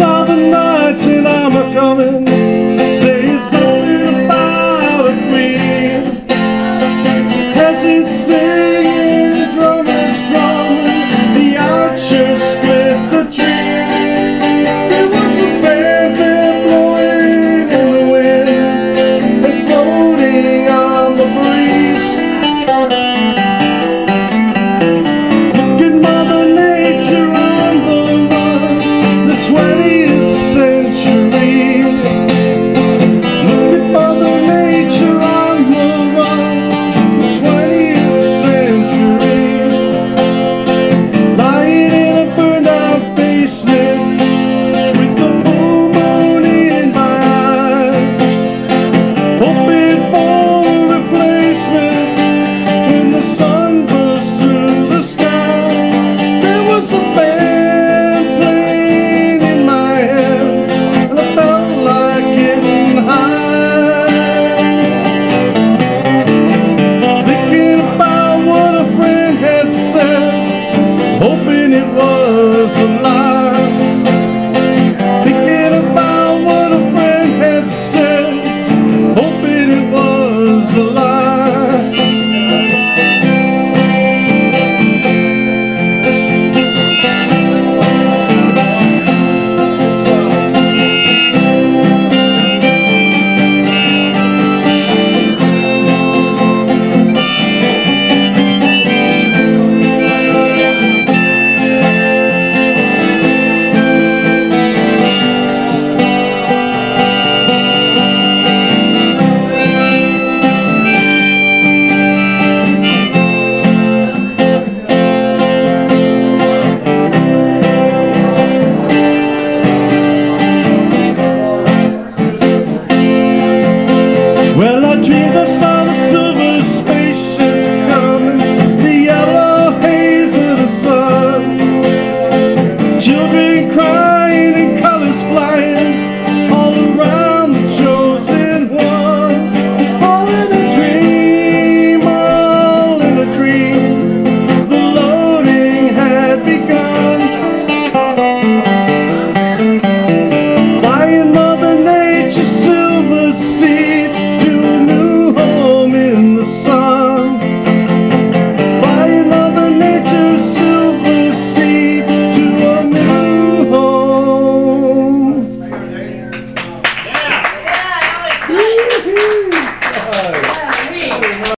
all the nights and I'm a-coming. hoping it was a lie.